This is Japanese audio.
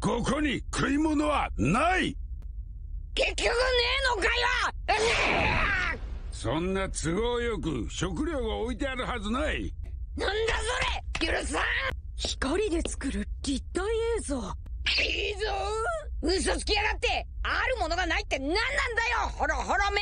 ここに食い物はない。結局ねえのかよ。そんな都合よく食料が置いてあるはずない。なんだそれ。許さん。光で作る立体映像いいぞ。嘘つきやがって。あるものがないって何なんだよ。ほろほろめ。